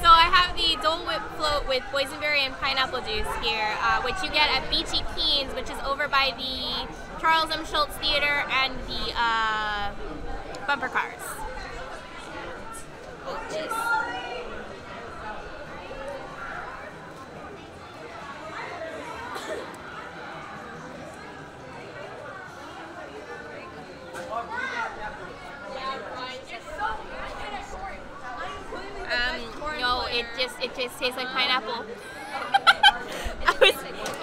So I have the Dole Whip float with boysenberry and pineapple juice here, uh, which you get at Beachy Keens, which is over by the Charles M. Schulz Theater and the uh, bumper cars. It just it just tastes like pineapple. I was,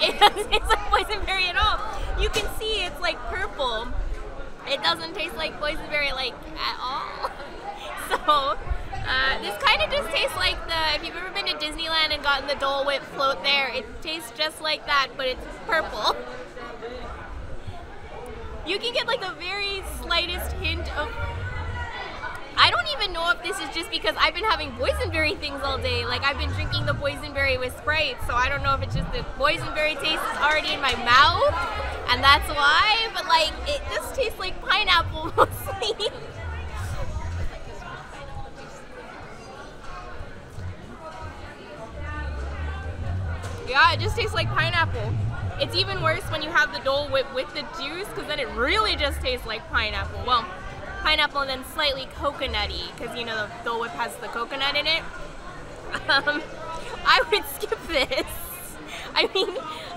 it doesn't taste like boysenberry at all. You can see it's like purple. It doesn't taste like boysenberry like at all. So uh, this kind of just tastes like the if you've ever been to Disneyland and gotten the Dole Whip float there, it tastes just like that, but it's purple. You can get like the very slightest hint of don't even know if this is just because I've been having boysenberry things all day. Like I've been drinking the boysenberry with Sprite, so I don't know if it's just the boysenberry taste is already in my mouth, and that's why. But like, it just tastes like pineapple mostly. yeah, it just tastes like pineapple. It's even worse when you have the Dole Whip with the juice, because then it really just tastes like pineapple. Well pineapple and then slightly coconutty because you know the Dole Whip has the coconut in it. Um, I would skip this. I mean,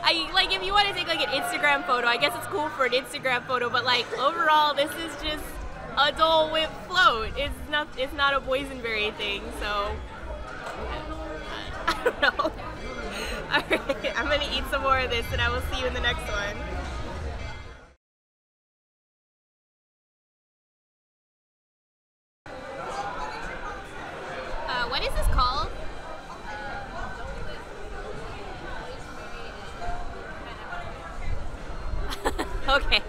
I like if you want to take like an Instagram photo, I guess it's cool for an Instagram photo, but like overall, this is just a Dole Whip float. It's not it's not a boysenberry thing, so I don't know. Alright, I'm gonna eat some more of this and I will see you in the next one. Okay.